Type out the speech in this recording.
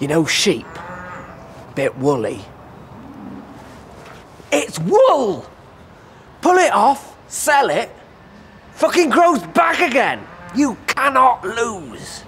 You know sheep? Bit woolly. It's wool! Pull it off, sell it, fucking grows back again. You cannot lose.